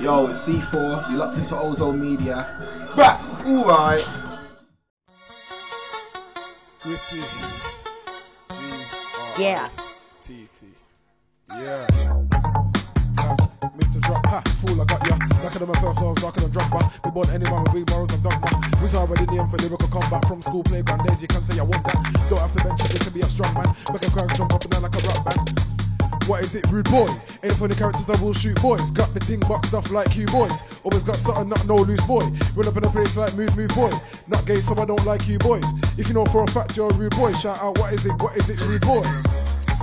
Yo, it's C4. You locked into Ozone Media. Back. All right. Gritti. Yeah. T-T. Yeah. Mr. Drop, ha, fool, I got ya. Back of them, my first flows, darker than drop bar. We born anyone with big morals and dogma. We already name for lyrical combat from school playground days. You can't say I want that. Don't have to bench it, you can be a strong man. Make a crowd jump up and down like a rock band. What is it, rude boy? Ain't funny characters that will shoot boys. Got the ting boxed off like you boys. Always got something, not no loose boy. Run up in a place like move, move boy. Not gay, so I don't like you boys. If you know for a fact you're a rude boy, shout out, what is it, what is it, rude boy?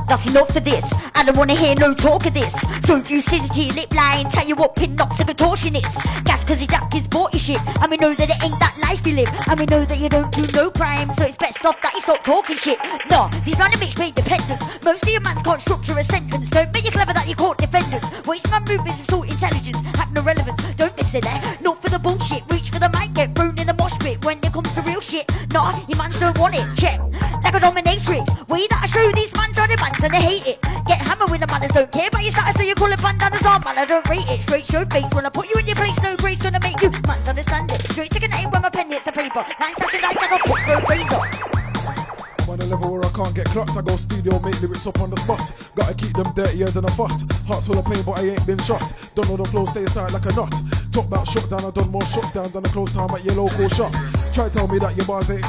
That's enough for this. I don't wanna hear no talk of this. Don't use scissors to your lip line. Tell you what, pin knocks a contortionist. Gas cause he jack is bought your shit. And we know that it ain't that life you live. And we know that you don't do no crime. So it's best off that you stop talking shit. No, these dynamics make dependence. Most of your mans can't structure a sentence. Don't make you clever that you caught defenders. Waste my movements is all intelligence. Have no relevance. Don't it there. Not for the bullshit. Reach for the mic, get thrown in the mosh pit. When it comes to shit. Nah, your mans don't want it. Check. Like a dominatrix. Way that I show these mans are the mans and they hate it. Get hammered with the manners, don't care about your status, so you call it bandanas on, man. I don't rate it. Straight show face when I put you in your place, no grace gonna make you mans understand it. Straight the name when my pen hits the paper. Nine sassy nights, I got put no razor. On a level where I can't get clocked. I go studio, make lyrics up on the spot. Gotta keep them dirtier than a fart. Hearts full of pain, but I ain't been shot. Don't know the flow, stays tight like a knot. Talk about shutdown, I done more shutdown than a close time at your local shop. Try tell me that your bars ain't.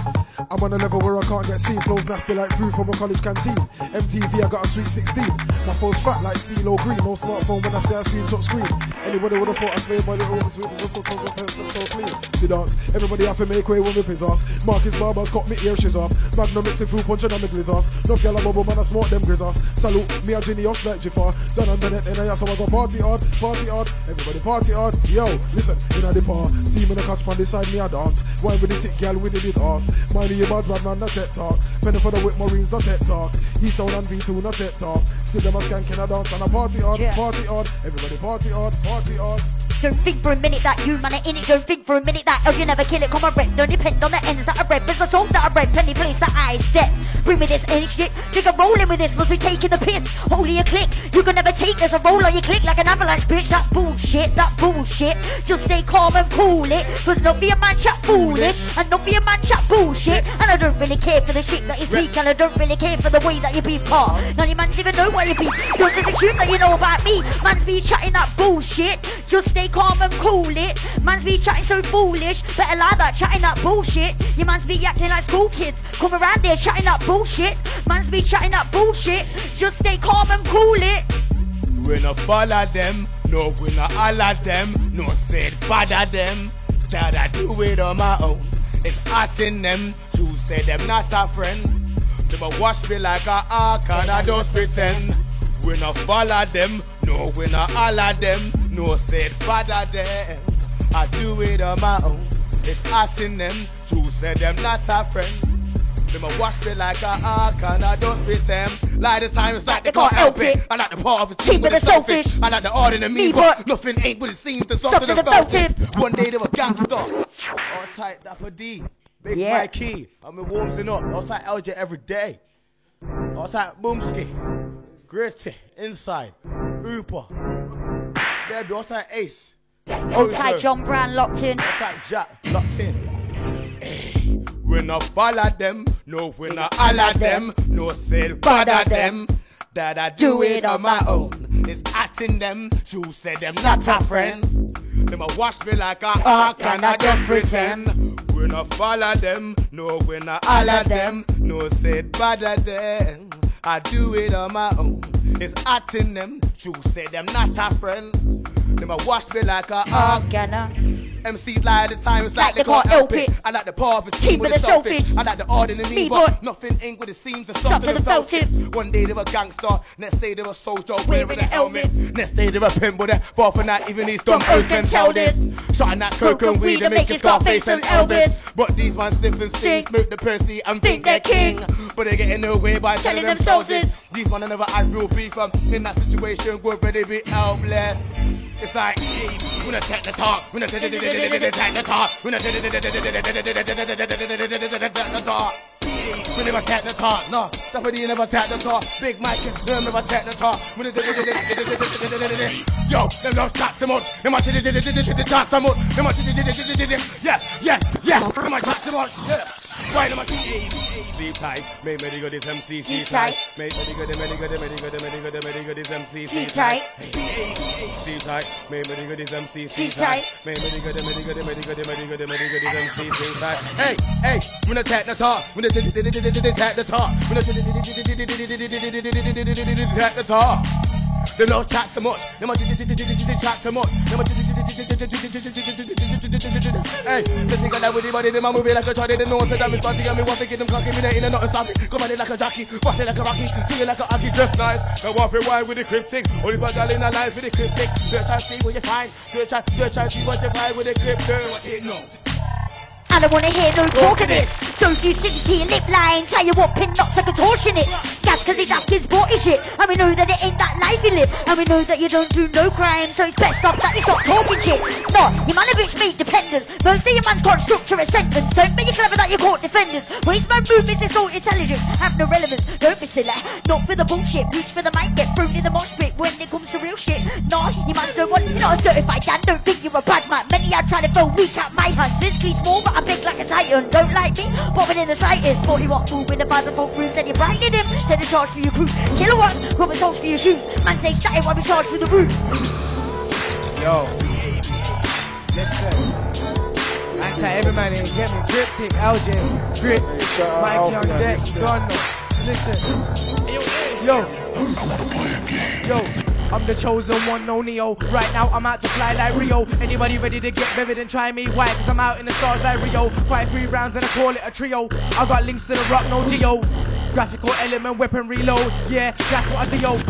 I'm on a level where I can't get seen. Flows nasty like food from a college canteen. MTV, I got a sweet 16. My phone's fat like CeeLo Green. No smartphone when I say I see him touch screen. Anybody would have thought I sprayed my little with whistle comes and pencil so clean. See dance, everybody have to make way when we piss ass. Marcus Barber's got me ear shiz off. Magnum mixing fruit punch and I'm a glizzards. No gyal bubble man, I smoke them grizzards. Salute me a genius like Jafar. Done and done it, and I so I go party hard, party hard. Everybody party hard. Yo, listen, in a the par. Team in the catch man beside me a dance. Wine with the tick gal with the big ass. Mind you bad bad man, not tech talk. Penny for the whip marines, not tech talk. Heat down and V2, not tech talk. Still them a skank in a dance and a party hard, Yeah. party hard. Everybody party hard, party hard. Don't think for a minute that you man are in it. Don't think for a minute that oh you never kill it. Come on, rep. Don't depend on the ends that I rep. It's the songs that I rep. Any place that I step. Bring me this any shit. Nigga rolling with this. Must be taking the piss. Holy a click. You can never take this. A roll on your click like an avalanche, bitch. That bullshit. That bullshit. Just stay calm and cool it. Cause not be a man chat foolish. And not be a man chat bullshit. And I don't really care for the shit that you speak. And I don't really care for the way that you beef car. None of you mans even know what you beef. Don't just assume that you know about me. Mans be chatting that bullshit. Just stay calm and cool it. Mans be chatting so foolish. Better lie that chatting that bullshit. Your mans be acting like school kids. Come around there chatting that bullshit. Mans be chatting that bullshit. Just stay calm and cool it. We no follow them, no we no holler them, no said bother them. That I do it on my own. It's us in them, to say them not a friend. Them a wash me like a ark and I just pretend. We no follow them, no we no holler them, no said bother them. I do it on my own. It's asking in them, you say them not a friend. Them a watch me like a ark and I just pretend. Like the times like they can't help it. I like the part of a team with the selfish. I like the art in the me, but nothing ain't what it seems. The soft Something the about it. it. One day they were gangster. All tight Dapper D. Big Yeah. Mikee. I'm in warming up. All tight Eljay every day. All tight Boomski. Gritti. Inside. Hoopa. Baby, all tight Ace. Tight John Brown locked in. All tight Jack. Locked in. Hey, we no follow them, no we no holler them, no said bother them. That I do it on my own. It's acting them, you say them not a friend. Them a wash me like a ark and I just pretend. We no follow them, no we no holler them, no said bother them. I do it on my own. It's acting them, you say them not a friend. Them a wash me like a ark Gonna. MC lie the it's like, they can't help it. I like the poverty Team with with the the selfish. I like the ordinary Me, but boy. nothing ain't what it seems. The Something something and felt felt it. it. One day they were gangster, next day they were soldier Wearing a helmet. Next day they were pimp with a far from that. Even these dumb hoes can tell this. Shotting that coke and weed and making Scarface and Elvis. But these ones sniff and sing, smoke the pussy and Think they're they're king. But they get in the way by Telling themselves this. These I never had real beef. I'm in that situation, go ready be helpless. It's like, hey, we not take the talk, we not take the talk, we not take the talk. We never take the talk, no. That's why you never take the talk. Big Mike, they never take the talk. Yo, them don't chat too much. Them much chat too much. Them much yeah, yeah, yeah. Them much chat too much. Yeah. Why them much sleep tight? Make me go this MC sleep tight. Make me go the me go the me go the me go the me go this MC sleep tight. Sleep tight. Make me go this MC sleep tight. Make me go the me go the me go the me go the me go this MC sleep tight. Hey, hey, when I tap the talk, when I tap the talk, when I tap the talk. Them don't chat too much. Them a chat too much. Them a Hey, so think that with the body, them a moving like a child. They know that me spotty and me want to get them cocky. Me there in a nothing stopping. Come on in like a jockey, bust it like a rocky, singing like a hockey, just nice. I want to wine with the Kriptik. Only my girl in a life with the Kriptik. Search and see what you find. Search and search and see what you find with the Kriptik. What? I don't wanna hear no talk of this. So you sit to your lip line, tell you what pin knocks a contortionist. Gas cause it's up his bought shit. And we know that it ain't that life you live. And we know that you don't do no crime. So it's best off that you stop talking shit. No, you man of bitch dependents. Most of your man's can't structure a sentence. Don't be clever that you caught defenders. Waste my movements is all intelligence. Have no relevance. Don't be silly. Not for the bullshit. Reach for the mic, get thrown in the mosh pit when it comes to real shit. No, you man don't want, you're not a certified dan. Don't think you're a bad man. Many are trying to throw weak at my hands. Physically small, but I'm big like a titan. Don't like me? Popping in the slightest. 40 watt fool with a buzzer for rooms and you brightening him. Send a charge for your crew. Kilowatts, rubber souls for your shoes. Man say static while we charge for the roof. Yo. Listen. Anti every man here, get me Kriptik, Eljay, grits, Mikee Young deck, Gunner. Listen. Yo. Yo. I'm the chosen one, no Neo. Right now I'm out to fly like Rio. Anybody ready to get vivid and try me? Why? Cause I'm out in the stars like Rio. Fight three rounds and I call it a trio. I got links to the rock, no Geo. Graphical element, weapon reload. Yeah, that's what I do.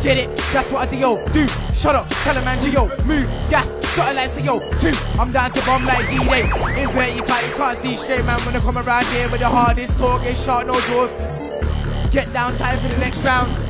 Get it? That's what I do. Do. Shut up, tell a man, Geo. Move, gas, something like CO. Two. I'm down to bomb like D-Day. Invert, you can't, you can't see straight, man. When I come around here with the hardest talk, it's shot, no jaws. Get down tight for the next round.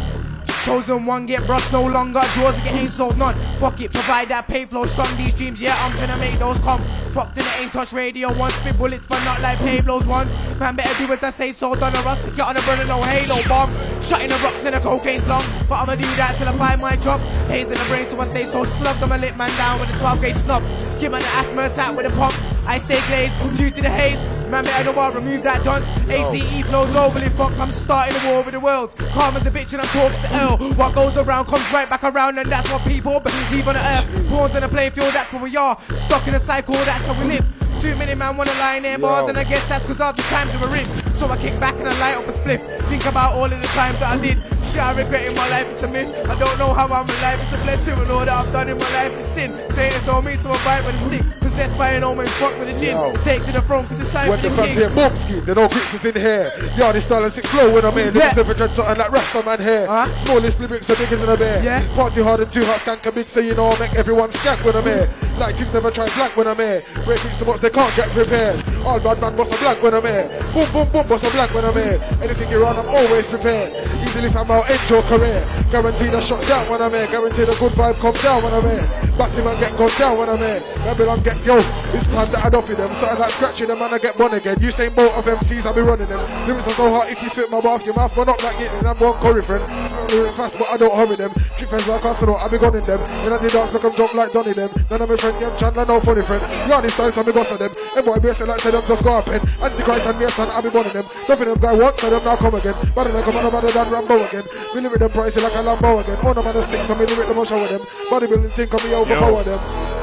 Chosen one get brushed no longer. Yours get ain't sold none. Fuck it, provide that pay flow. Strong these dreams, yeah, I'm trying to make those come. Fucked in the ain't touch radio once. Spit bullets, but not like Pablo's ones. Man, better do as I say, so done a rust. Stick it on a burner, no halo bomb. Shutting the rocks in a cocaine's long. But I'ma do that till I find my job. Haze in the brain, so I stay so slugged. I'ma lit man down with a 12 gauge snub. Give man an asthma attack with a pump. I stay glazed due to the haze. Man, better know I'll remove that dunce. ACE flows overly fucked. I'm starting a war with the worlds. Calm as a bitch and I'm talking to L. What goes around comes right back around, and that's what people believe on the earth. Pawns in the playfield, that's where we are. Stuck in a cycle, that's how we live. Too many man wanna lie in their bars, and I guess that's cause of the times we were in. So I kick back and I light up a spliff. Think about all of the times that I did. Shit, I regret in my life, it's a myth. I don't know how I'm alive, it's a blessing, and all that I've done in my life is sin. Satan told me to abide with a stick. Possessed by an omen, fuck with a gin. Yo. Take to the throne, cause it's time When for the the fans king. hear bomb scheme, they know Grits is in here. Yardy style and sick flow when I'm here. Yeah. Niggas never dread something like Rasta man here. Uh-huh. Smallest lyrics are bigger than a bear. Yeah. Party hard and too hot, skank a big, so you know I make everyone skank when I'm here. Like teams never try blank when I'm here. Break beats too much, they can't get prepared. All bad man bust a blank when I'm here. Boom, boom, boom, bust a blank when I'm here. Anything you run, I'm always prepared. Easily if I'm out into your career. Guaranteed a shot down when I'm here. Guaranteed a good vibe come down when I'm here. Back to man get gone down when I'm here. Babylon get yo. It's time that I dopey them. Something like scratching them and I get born again. You say boat of MCs, I'll be running them. Lyrics are so hot if you spit my mouth, your mouth gone up like it. And I'm one curry friend. Lyrics fast, but I don't hurry them. Trick friends like Arsenal, I'll be gunning them. And I did dance like I'm drunk like Donny them. None of my friends, yeah, I'm Chandler, no funny friend. Yarny style, so me boss of them. Boy, be like say them just go up and Antichrist and me a son, I'll be burning them. Nothing them guy once, so them now come again. Better than come on, better than Rambo again. We live with them pricey like a Lambo again. Oh no man, the sticks, so me live with them, I'll show them. Bodybuilding think of me overpower them.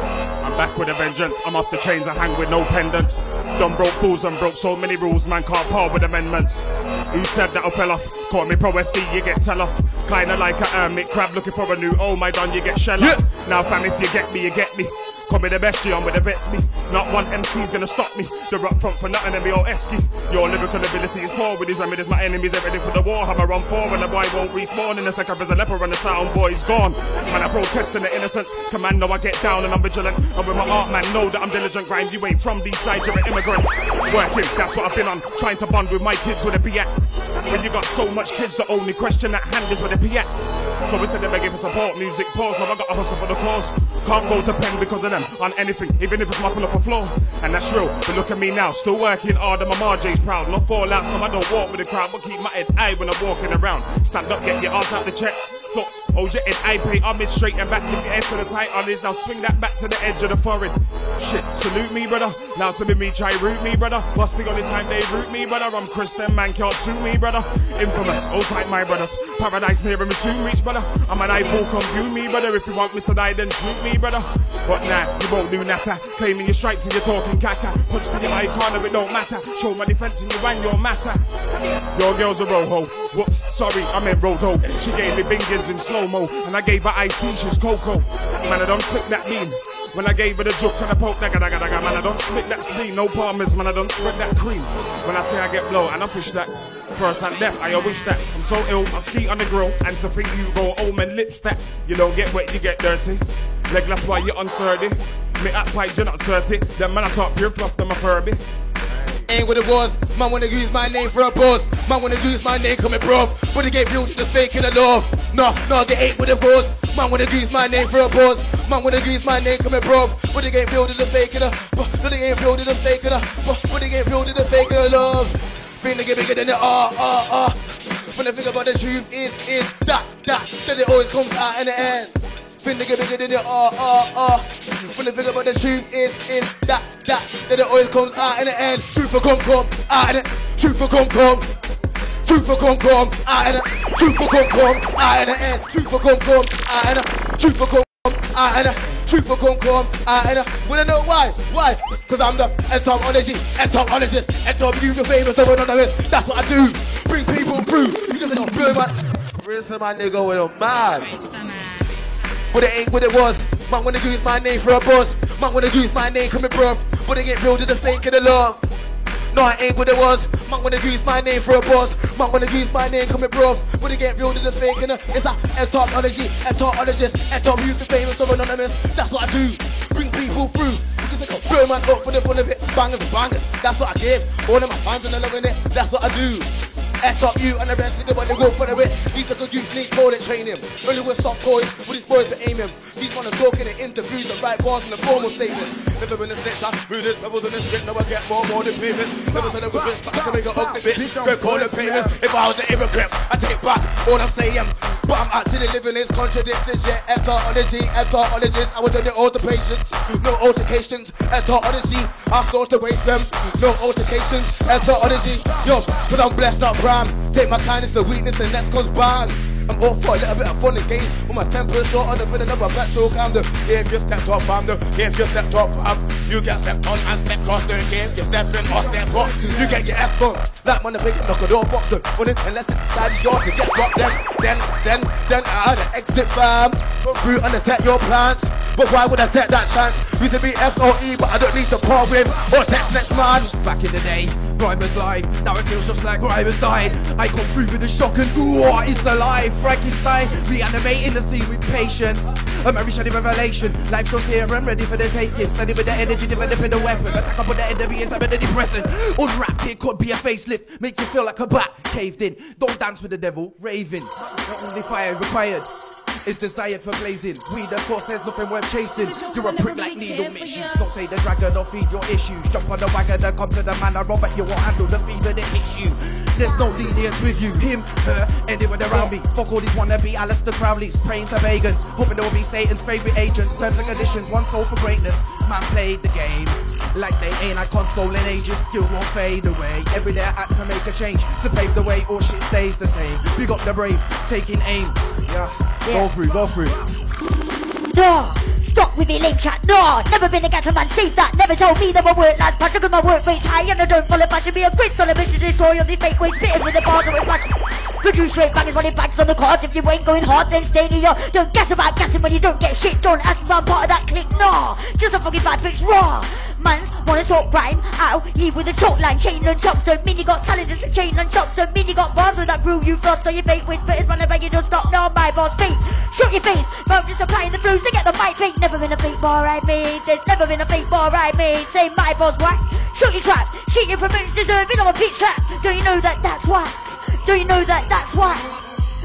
I'm back with a vengeance. I'm off the chains. I hang with no pendants. Done broke fools and broke so many rules. Man can't par with amendments. Who said that I fell off? Caught me pro FD, you get tell off. Kinda like a hermit crab looking for a new oh my done, you get shell off. Now fam, if you get me, you get me. Call me the best, you on with the vets me. Not one MC's gonna stop me. The rock front for nothing and me all esky. Your lyrical ability is poor with these remedies. My enemies ready for the war. Have a run for and the boy won't respawn. In a second, there's a leper and the sound boy's gone. Man, I protest in the innocence. Commando, I get down and I'm vigilant. And with my art, man, know that I'm diligent. Grind, you ain't from these sides, you're an immigrant. Working, that's what I've been on. Trying to bond with my kids where they be at. When you got so much kids, the only question at hand is where they be at. So we instead of begging for support, music pause. Now I got a hustle for the cause. Can't go to pen because of them on anything, even if it's my mopping up a floor. And that's real. But look at me now, still working hard and my Marj's proud. Not fall out, no, I don't walk with the crowd, but keep my head high when I'm walking around. Stand up, get your ass out the check. So, hold your head high, pay it straight and back. Lift your head to the tight on this. Now swing that back to the edge of the forehead. Shit, salute me, brother. Now to me, try root me, brother. Be on the time they root me, brother. I'm Christian, man can't sue me, brother. Infamous, oh, old type my brothers. Paradise near me soon reach, brother. I'm an eyeball, come view me, brother. If you want me to die, then shoot me, brother. But nah, you won't do natter. Claiming your stripes and you're talking caca. Punch to eye corner, it don't matter. Show my defense and you and your matter. Your girl's a roho. Whoops, sorry, I meant rodo. She gave me bingers in slow mo, and I gave her ice she's cocoa. Man, I don't click that bean. When I gave her the joke and I poke dagga dagga dagga, man, I don't split that spleen, no palmers, man, I don't spread that cream. When I say I get blow and I fish that, first and death, I wish that I'm so ill, I ski on the grill, and to think you go home and lips that you don't get wet, you get dirty. Leg that's why you're unsturdy. Me act pipe, you're not certain. Them man I talk pure fluff, them a Furby. Ain't what it was, man wanna use my name for a buzz. Man wanna use my name coming bro. They get built to the fake in the love. No, no, they ain't what it was. Man wanna use my name for a buzz. Man wanna use my name coming bro. They get built to the fake in the they ain't built to the fake in the ain't built to the fake in the love. Feel get bigger than the ah ah ah. When I think about the truth is is that that that it always comes out in the end. Fin nigga bigger than the ah ah ah. When the figure about the truth is is that that that it always comes out in the end. Truth for come come out in the truth for come come. Truth for come come out in the truth for come come out in the end. Truth for come come out in the truth for come out in the truth for come come out in the. Wanna know why? Why? Cause I'm the entomology, entomologist, entomologist, the famous over on the list. That's what I do. Bring people through. You just don't blow my. Where's my nigga with a man? But it ain't what it was. Man wanna use my name for a buzz. Man wanna use my name coming bruv. But it ain't built to the fake of the love. No, I ain't what it was. Man wanna use my name for a boss. Man wanna use my name coming bro. But it get real to the fake and it's that entomology, entomologist, entom youth famous or anonymous. That's what I do. Bring people through. Throw man up for the fun of it. Bangers, bangers. That's what I give. All of my fans they're loving it. That's what I do. S up you and the rest of them when they go for the wit. These are good youth need more than training. Only with soft boys, with these boys to aim him. These wanna talk in the interviews and write bars in the formal statements. Never been a I through this, rebels in the street, never get more, more than payments. Never said a good bitch, but I can make an ugly bitch. Call the payments. If I was an immigrant, I'd take back all I'm saying. But I'm actually living this contradictions, yeah. Etology, etologist, I was on the altercations. No altercations, etology, I sought to waste them. No altercations, etology. Yo, cause I'm blessed, not Take my kindness to weakness and that's cause bang. I'm all for a little bit of fun and games. With my temper short on the bit another back so calm the If you step up, I'm the if you step up, I'm you get stepped on and step across the game. You step in or step up, you get your F on. That man, big knock a door box run it unless it's inside door to get rocked. Then, then, then, then I had an exit fam. Go through and attack your plans. But why would I take that chance? Used to be SOE, but I don't need to par with or text next man. Back in the day, Grime was live. Now it feels just like has died. I come through with a shock and ooh, it's alive. Frankenstein, reanimating the scene with patience. A Mary Shelley revelation. Life's just here and ready for the taking. Steady with the energy, developing the weapon. Attack up on the enemy is having the depressant. Unwrapped, it could be a facelift. Make you feel like a bat caved in. Don't dance with the devil, raving. Not only fire required. Is desired for blazing. Weed, of course, there's nothing worth chasing. You're a prick like needle missions. Don't say the dragon or feed your issues. Jump on the wagon and come to the man. I Robert, you won't handle the fever that hits you. There's no lenience with you. Him, her, anyone around me. Fuck all these wannabe Aleister Crowleys. Praying to Vegans. Hoping they will be Satan's favorite agents. Terms and conditions, one soul for greatness. Man played the game. Like they ain't I console in ages, skill won't fade away. Every day I act to make a change to pave the way, all shit stays the same. Big up the brave, taking aim. Yeah, go through, go through. No, stop with the lame chat. No, never been a gentleman. Save that. Never told me that my work lads. Look at my work rate's high and I don't follow fashion. Be a great son of a bitch to destroy all these fake ways. Bitters with the bars always back. Produce straight bangers running backs on the cards. If you ain't going hard, then stay near your. Don't guess about guessing when you don't get shit. Don't ask if I'm part of that clique. No, just a fucking bad bitch. Raw. Man, wanna talk rhyme? Ow, he with a chalk line, chain and chops. So mini got talent, just a chain and chops. So mini got bars with that brew you frost. So your fake whispers running back, you don't stop. No, my boss face. Shut your face. Mouth just applying the blues to get the mic fake. Never been a fake bar I made. There's never been a fake bar I made. Say my boss, why? Shut your trap. Cheat your promotions deserving of a pitch trap. Don't you know that that's why? Don't you know that that's why?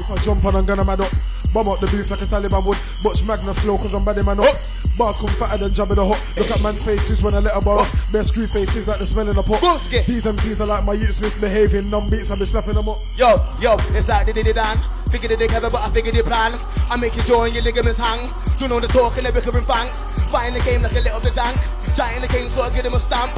If I jump on, I'm gonna mad up. Bomb out the booth like a Taliban would. Butch Magnus flow cause I'm bad man up. Bars come fatter than Jabba the Hutt. Look at man's faces when I let a bar up. Bare screw faces like the smell in a pot. These MCs are like my youths misbehaving. Numb beats, I be slapping them up. Yo, yo, it's like they did it dance. Figured it clever, but I figured it plan. I make you join your ligaments hang. Don't know the talk and the recurring fang. Fighting the game like a little bit dank. Giant the game, so I give them a stamp.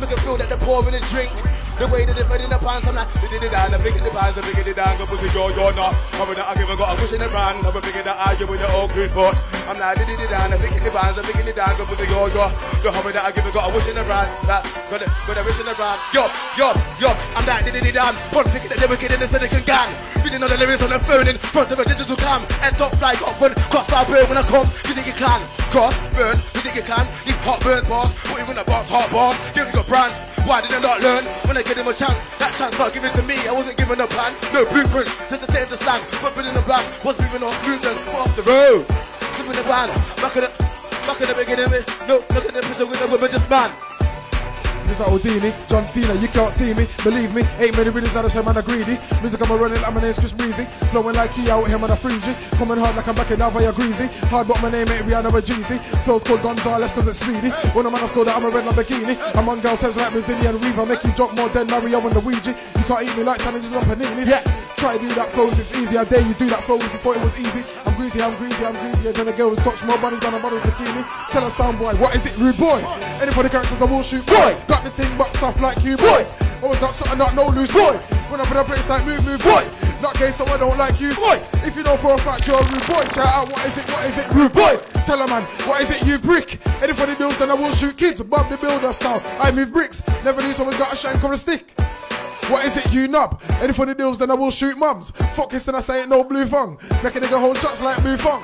Make it feel that they're pouring a drink. The way that they put in the pants, I'm like, did it down, I figured the pants, I figured it down, go pussy, yo, you're not. I'm gonna, I give a got a push in the brand, I'm gonna figure that out, you with your own good foot. I'm they did it down, I figured the pants, I figured it down, go pussy, yo, you're. The homie that I give a got a push in the brand, that, got it, got wish in the brand. Yo, yo, yo, I'm like, did it down, front thinking that they wicked in the Silicon gang. Feeding all the lyrics on the phone in front of a digital cam. And top fly, got fun, cross our burn when I come, you think you can. Cross, burn, you think you can. These hot burn bars, put you in a box, hot bars, give you a brand. Why did I not learn when I give him a chance? That chance not given to me, I wasn't given a plan. No blueprint, just to save the slang. But building the plan was moving smooth and off the road. Slipping the van, back at the, back at the beginning. No, look at the picture with the just man. It's like Houdini, John Cena, you can't see me, believe me. Ain't many readers that I say man are greedy. Music I'm a running like my name's Chris Breezy. Flowing like he out here man I freezy. Coming hard like I'm back in Navaya Greasy. Hard but my name ain't Rihanna but Jeezy. Flows called Gonzales cause it's speedy. When a man I score that I'm a red Lamborghini. I'm on girl says like Brazilian Weaver. Make you drop more than Mario and Ouija. You can't eat me like sandwiches on paninis. Yeah. Try to do that flow if it's easy. I dare you do that flow if you thought it was easy. I'm greasy, I'm greasy, I'm greasy. greasier than the girls touch more bodies than a mother's bikini. Tell a sound boy, what is it, rude boy? Any for the characters I will shoot boy. Got the thing but stuff like you boys. Always got something not no loose boy. When I put a place like move, move boy. Not gay, so I don't like you boy. If you know for a fact you're a rude boy, shout out what is it, what is it, rude boy. Tell a man, what is it, you brick? Any for the bills, then I will shoot kids. Bob the builder style. I move bricks. Never lose, always got a shank or a stick. What is it, you nub? Any funny deals, then I will shoot mums. Fuck this, then I say it no blue fung. Make a nigga hold shots like blue fung.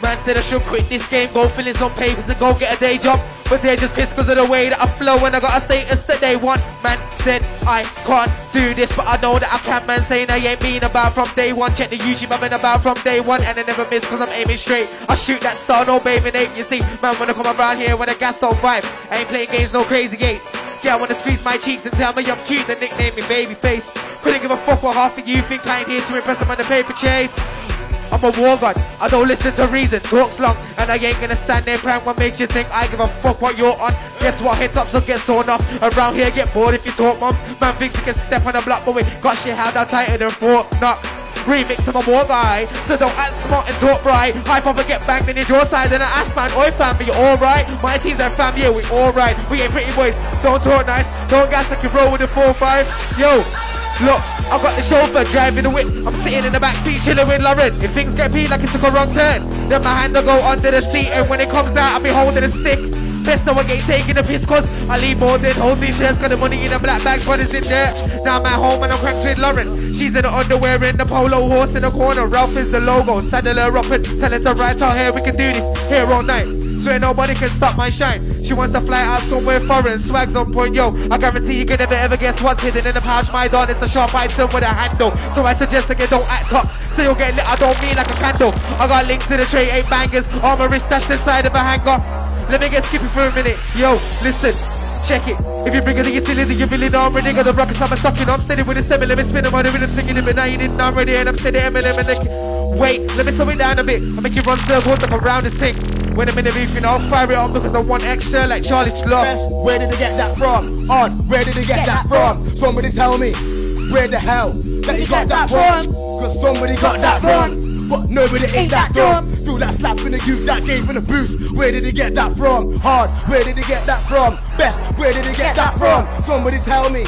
Man said I should quit this game, go fill in some papers and go get a day job. But they're just pissed because of the way that I flow and I got a status that they want. Man said I can't do this, but I know that I can. Man saying I ain't been about from day one. Check the YouTube, I've been about from day one and I never miss because I'm aiming straight. I shoot that star, no baby ape. You see, man, when I come around here, when the gas don't vibe, I ain't playing games, no crazy gates. Yeah, I wanna squeeze my cheeks and tell me I'm cute and nickname me babyface. Couldn't give a fuck what half of you think I ain't here to impress them on the paper chase. I'm a war god, I don't listen to reason, talks long, and I ain't gonna stand there prank what makes you think I give a fuck what you're on. Guess what, hits up so get sawn off. Around here get bored if you talk mum. Man thinks he can step on the block, but we got shit held out tighter than Fort Knox. Remix of a war guy, so don't act smart and talk right. Hype up and get banged in your jaw side, and I ask man, oi fam, are you alright? My team's and fam, yeah, we alright. We ain't pretty boys, don't talk nice, don't gas like you roll with the 4-5. Yo, Look, I've got the chauffeur driving the whip. I'm sitting in the back seat chilling with Lauren. If things get peed like it took a wrong turn, then my hand will go under the seat. And when it comes out, I'll be holding a stick. Best no one get taking a piss cause I leave more than hold these shares. Got the money in a black bag, but it's in there. Now I'm at home and I'm cracked with Lauren. She's in the underwear in the polo horse in the corner. Ralph is the logo. Saddle her up and tell her to ride out here. We can do this here all night. Swear nobody can stop my shine. She wants to fly out somewhere foreign. Swags on point, yo. I guarantee you can never ever guess what's hidden in the pouch. My don it's a sharp item with a handle. So I suggest again, don't act up. So you'll get lit. I don't mean like a candle. I got links to the tray, eight bangers. My wrist stashed inside of a hanger. Let me get skippy for a minute. Yo, listen. Check it. If you bring it, you silly, then you really know I'm ready. Got the rockets, I'm a sucking. I'm steady with a seven, let me spin them on the rhythm, singing it, but now you didn't, I'm ready, and I'm steady, Eminem, and the Wait, let me slow it down a bit. I make you run circles like around the sink. When I'm in the beef, you know, I'll fire it up because I want extra like Charlie Sloth. Where did they get that from? On, where did they get that from? Somebody tell me, where the hell that you got that from? Cause somebody got that from. But nobody ain't that dumb. Feel that slap in the youth that gave him a boost. Where did he get that from? Hard, where did he get that from? Best, where did he get that from? Somebody tell me,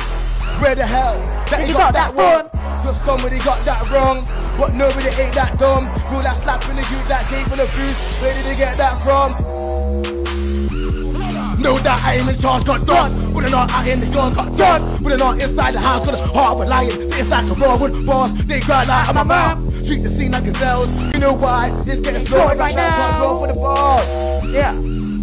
where the hell that he got that one? Cause somebody got that wrong. But nobody ain't that dumb. Feel that slap in the youth that gave him a boost. Where did he get that from? Know that I ain't in charge, got. When they're not out in the yard, got. When they're not inside the house, got a heart of a lion. It's like a raw wood boss. They grind out of my mouth. Treat the scene like gazelles. You know why? It's getting slow right now. For the ball. Yeah.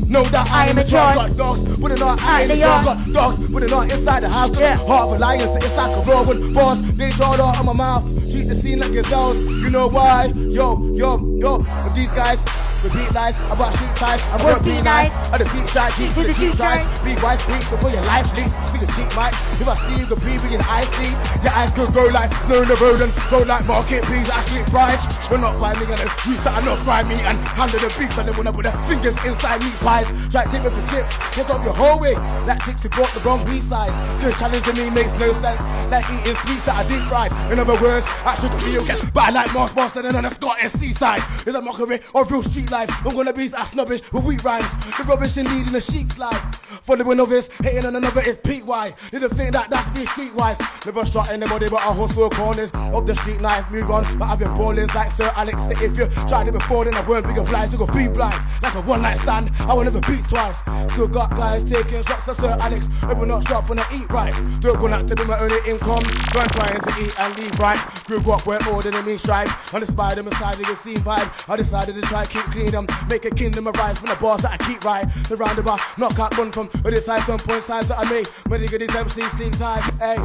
Know that I am in charge, got dogs. When they're not out in the yard, got dogs. When they're not inside the house, got Yeah. of a lion. It's like a raw wood boss. They draw it out of my mouth. Treat the scene like gazelles. You know why? Yo, yo, yo. But these guys. Repeat lies, about street ties, I won't be nice. I the deep try, to the the deep try. Be wise, speak before your life leaks. A. If I see you, the BB in see. your eyes could go like snow in the road and go like market at street price. We're not buying me and you start not fry me and handle the beef and then when I put their fingers inside meat pies. Try to take me for chips, get up your whole way. That chick to brought the wrong B side. Good challenging me makes no sense. Like eating sweets that I deep fried. In other words, I should be okay. But I like Mark Boston and on the Scottish seaside. Is a mockery of real street life. I'm gonna be as snobbish with weak rhymes. The rubbish and leading the sheep's life. Following novice, hating on another is Pete Why? Didn't think that that's me streetwise. Never struck anybody but I hustle corners of the street knife. Move on, but I've been ballers like Sir Alex. If you tried it before, then I weren't big blind. You go be blind like a one night stand. I will never beat twice. Still got guys taking shots to Sir Alex. Open not shop when I eat right. Don't go out to be my only income. Trying trying to eat and leave right. Grew up where more than me strive. On the spider beside the scene vibe. I decided to try keep clean them. Make a kingdom arise from the bars that I keep right. The roundabout, knock out one from the side, some point signs that I make. They get this MC sneak time. Hey,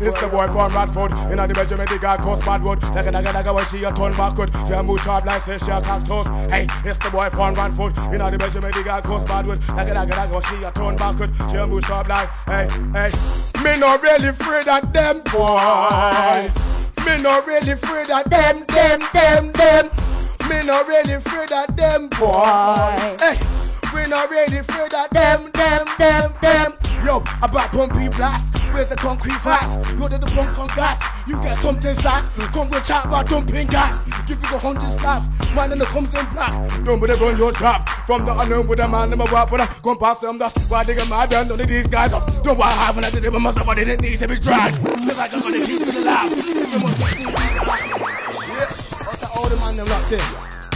it's the boy from Radford. In the Benjamin, the guy cost bad wood. Like a dagger dagger when she a turn backward. She a move sharp like say she a cactus. Hey, it's the boy from Radford. In the Benjamin, the guy cost bad wood. Like a dagger dagger when she a turn backward. She a move sharp like, hey, hey. Me not really afraid of them boy. Me not really afraid of them, them, them, them. Me not really afraid of them boy. Hey, we not really afraid of them, them, them, them. Yo, about bumpy blast. Where's the concrete facts? You're the punk on gas. You get something sass. Come with chat about dumping gas. Give you the hundred slaps. Man in the comes in black. Don't believe run your trap. From the unknown with a man in my rap. but I come past them, that's why they get mad. And none of these guys up. Don't want to have I did it with myself. I didn't need to be dragged. Feel like I'm gonna keep it alive. Shit. What's the older man them locked in?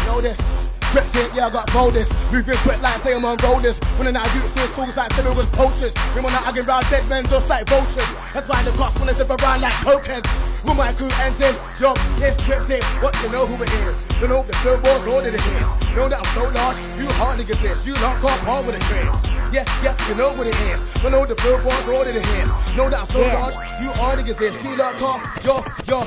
Know this. Kriptik, yeah, I got boldest. Moving quick like say I'm on rollers. When I do still tools like seven with poachers. We wanna argue round dead men just like vultures. That's why the cops wanna zip around like cokeheads. When my crew ends in, yo, it's Kriptik. What you know who it is? You know the billboard's all that it is. Know that I'm so large, you hardly exist. You don't call Paul with a trance. Yeah, yeah, you know what it is. You know the billboard's all that it is. Know that I'm so large, you hardly exist. You don't call, yo, yo,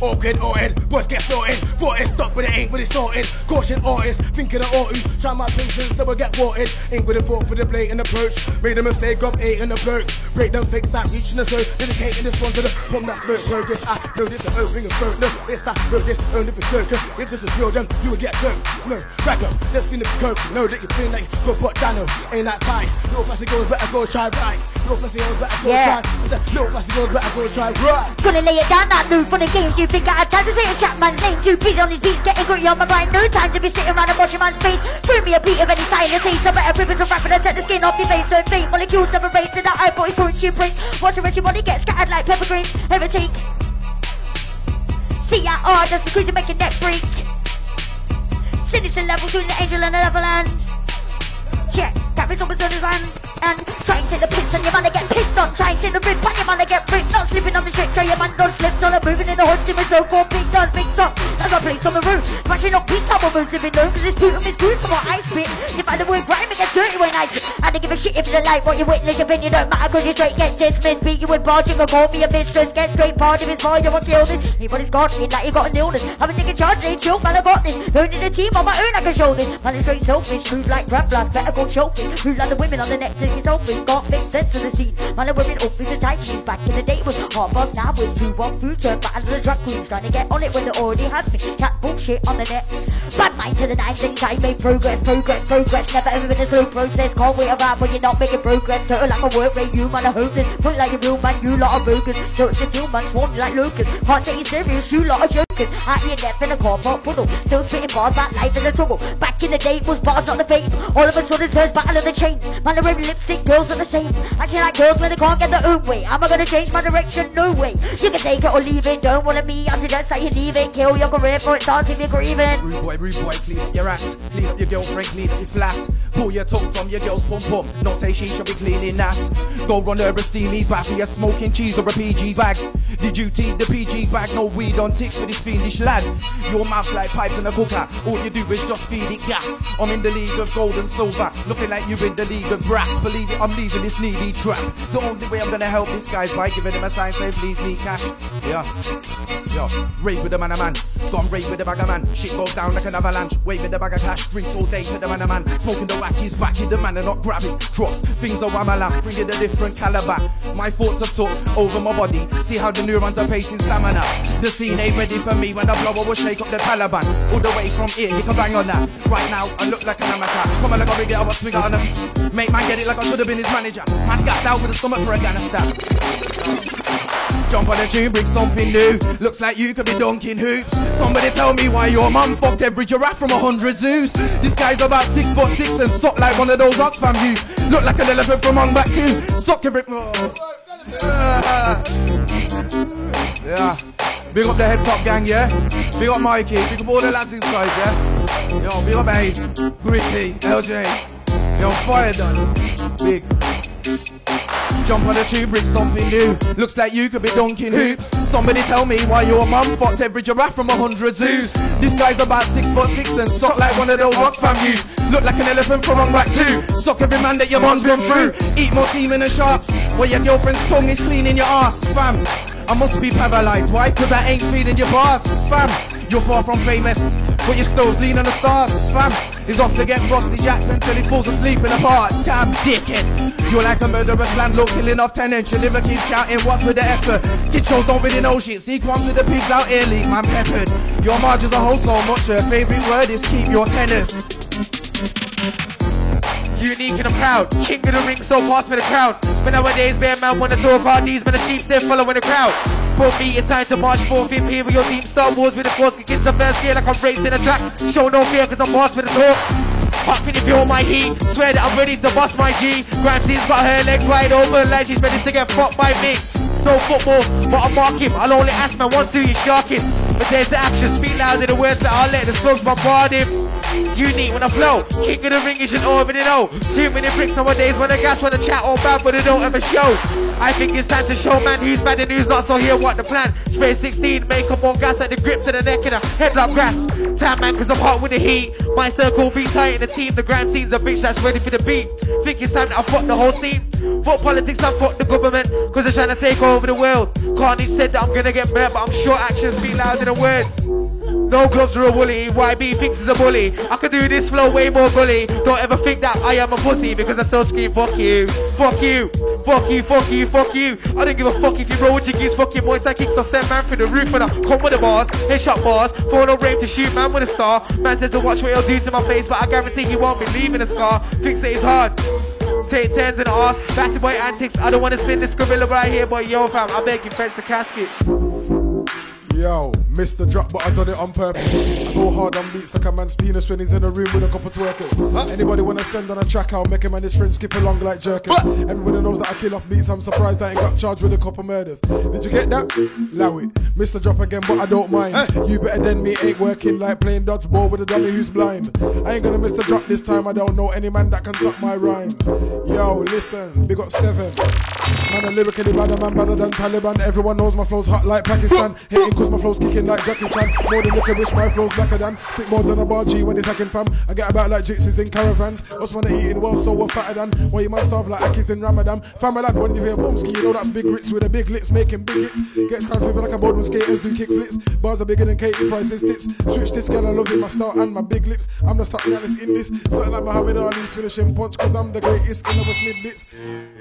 yo. Awkward orted, boys get sorted. Thought it's stuck, but it ain't what it's sorted. Caution artists, thinking of auto. Try my patience, never get watered. Ain't with a thought for the blatant approach. Made a mistake of eight in the bloke. Break them fakes out, reaching the zone. Dedicating this one to the pump that smoke progress. I know this is opening a throat. No, it's I wrote this only for joker. If this is real, then you will get joked. Smoke, crack up, let's feel the coke. Know that you feel like go but Dano. Ain't that fine. Little fussy goes, better go try right. Little fussy goes, better go Yeah. try. Little fussy goes, better go try right. Gonna lay it down, that new for the games you think I had time to say a chat man's name. Two beats on his beats, getting gritty on my grind. No time to be sitting around and watching man's face. Bring me a beat of any of taste. I better ribbons of rapping and set the skin off your face. Don't fake molecules of a race that I voice for you bring. Watch the rest of your body get scattered like pepper greens. Take CIR, that's the crew to make your neck break. Sinister level between the angel and the level and Check, that was almost on his And trying to the piss and your man to get pissed on. Trying to the rip, but your man to get ripped Not slipping on the trick, so your man don't slip On. A moving in the hood, simmers so for big done, big top That's my place on the roof Smashing up peak of moves if it knows Cause it's Putin, it's good for what I spit If I the word rhyme, it gets dirty when I I don't give a shit if you like what you witness Your opinion don't matter cause you straight get dismissed. Beat you with bars, you can call me a mistress. Get straight part if it's more, you won't kill this. Anybody's got me like you got an illness. I've been taking charge, they chill, man I got this. Need a team on my own, I can show this. Man, it's straight selfish, move like rap blast Better go choking, move like the women on the next to his selfish Got make sense to the scene Man, the women up with the tight Back in the day was hot buzz, now it's two one food Turn to the drug queens. Trying to get on it when they already has me. Cat bullshit on the net. Bad mind to the nine things I made. Progress, progress, progress. Never ever been a slow process. Can't wait around when you're not making progress. Total like a work rate, you man are hopeless. Put like a real man, you lot are bogus So it's a deal man, swarm like locusts Can't take you serious, you lot are jokers Out here left in a park puddle Still spitting bars about life in the trouble Back in the day it was bars on the face All of a sudden turns battle of the chains the red lipstick girls are the same Acting like girls when they can't get their own way Am I gonna change my direction? No way You can take it or leave it Don't wanna be I suggest that you leave it Kill your career for it starts if you're grieving Rude boy, rude boy, clean your act. Clean up your girlfriend, clean up your flat. Pull your tongue from your girl's pum pum. Don't say she should be cleaning that. Go run her a steamy bath for your smoking cheese or a PG bag. Did you take the PG bag? No weed on ticks for this fiendish lad. Your mouth like pipes in a cooker. All you do is just feed it gas. I'm in the league of gold and silver. Looking like you in the league of brass. Believe it, I'm leaving this needy trap. The only way I'm gonna help this guy's by giving him a sign mind safely, need cash. Yeah. Yo, rave with the man a man. Gone rave with the bag of man. Shit goes down like an avalanche. Wave with the bag of cash. Drinks all day to the man a man. Smoking the wackies, back in the man and not grabbing. Trust, things are wham a lamb. Bringing a different caliber. My thoughts have took over my body. See how the neurons are pacing stamina. The scene ain't ready for me when the blower will shake up the Taliban. All the way from here, you can bang on that. Right now, I look like an amateur. Come on, I gotta get up, swing out on the Make man get it like I should have been his manager. Man gassed out with a stomach for a Afghanistan. Jump on the tune, bring something new. Looks like you could be dunking hoops. Somebody tell me why your mum fucked every giraffe from a hundred zoos. This guy's about six foot six and suck like one of those Oxfam views. Look like an elephant from on back too. Suck every. Oh. Yeah. Big up the head top gang, yeah? Big up Mikee, big up all the lads inside, yeah? Yo, big up A, Gritti, Eljay. Yo, Firedon. Big. Jump on the tube, bring something new. Looks like you could be dunking hoops. Somebody tell me why your mum fucked every giraffe from a hundred zoos. This guy's about six foot six and suck like one of those Oxfam you. Look like an elephant from on back two. Suck every man that your mum's gone through. Eat more semen and sharks. Where your girlfriend's tongue is cleaning your ass, fam. I must be paralyzed. Why? Cause I ain't feeding your bars, fam. You're far from famous, but you're still leaning on the stars, fam. He's off to get Frosty Jackson till he falls asleep in a part. Damn dickhead. You're like a murderous landlord killing off tenants. Your liver keeps shouting, what's with the effort? Kid shows don't really know shit. See, comes with the pigs out here, league, man peppered. Your margins are whole so much. Her favorite word is keep your tenants. Unique and I'm proud. King of the ring, so pass me the crown. But nowadays, bear man wanna talk hard these, but the sheep still following the crowd. For me, it's time to march forth your team. Star Wars with the force, kick the first gear like I'm racing a track. Show no fear, cause I'm boss with the talk. Me if you're my heat. Swear that I'm ready to bust my G. Grancy's got her legs wide open like she's ready to get fucked by me. No football, but I mark him. I'll only ask man once, do you sharking? But there's the action, speak louder the words that I'll let the slugs bombard him. Unique when I flow, king of the ring, you should already know. Too many bricks nowadays when the gas wanna chat all bad, but they don't ever show. I think it's time to show man who's bad and who's not, so here what the plan. Spray 16, make up more gas at the grip to the neck and a headlock grasp. Time man, cause I'm hot with the heat. My circle be tight in the team, the grand scene's a bitch that's ready for the beat. Think it's time that I fuck the whole scene. Fuck politics and fuck the government, cause they're trying to take over the world. Carnage said that I'm gonna get mad, but I'm sure actions speak louder than words. No gloves are a woolly, YB thinks he's a bully. I could do this flow way more bully. Don't ever think that I am a pussy because I still scream fuck you, fuck you, fuck you, fuck you, fuck you. I don't give a fuck if you roll with your geese, fuck your boys like kicks or send man through the roof when I come with the bars, headshot bars, for no rain to shoot man with a star. Man said to watch what he'll do to my face, but I guarantee he won't be leaving a scar. Thinks it's hard. Take turns in the arse, batty boy antics. I don't wanna spin this gorilla right here, but yo fam, I beg you fetch the casket. Yo, missed the drop, but I done it on purpose. I go hard on beats like a man's penis when he's in a room with a couple twerkers. Anybody wanna send on a track, I'll make him and his friends skip along like jerkers. Everybody knows that I kill off beats, I'm surprised I ain't got charged with a couple murders. Did you get that? Allow it. Missed the drop again, but I don't mind. You better than me, ain't working like playing dodgeball with a dummy who's blind. I ain't gonna miss the drop this time, I don't know any man that can top my rhymes. Yo, listen, big up seven. Man, a lyrically bad, man better than Taliban. Everyone knows my flow's hot like Pakistan. Hating cause my flow's kicking like Jackie Chan. More than licorice, my flow's blacker than. Spit more than a bar G when it's hacking fam. I get about like gypsies in caravans. Us man eating well, so we're fatter than. Why you man starve like Akis in Ramadan? Family when you hear Bumski, you know that's big grits with a big lips making big hits. Get fever like a board when skaters do kick flips. Bars are bigger than Katie Price's tits. Switch this girl, I love it, my style and my big lips. I'm the start realist in this. Something like Muhammad Ali's finishing punch, cause I'm the greatest in the Mid bits.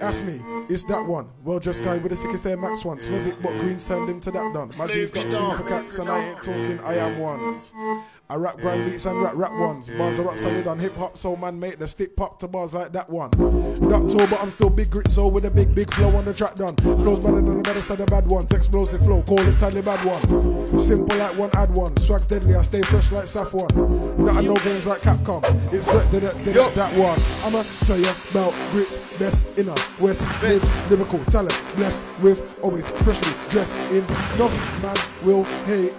Ask me, it's that one. Well dressed guy with the sickest Air Max one. Smith it, but Green's turned him to that done. My G's got two for cats, and I ain't talking, I am ones. I rap grind beats and rap rap ones. Bars are rock solid on hip hop, so man make the stick pop to bars like that one. Not tall, but I'm still big grit, so with a big, big flow on the track done. Flows better than the baddest of the bad ones. Explosive flow, call it tally bad one. Simple like one, add one. Swag's deadly, I stay fresh like Saf one. Not no games like Capcom. It's that the, the, that one. I'ma tell you about grits, best in a West Mids, lyrical talent, blessed with always freshly dressed in. Enough man will hate.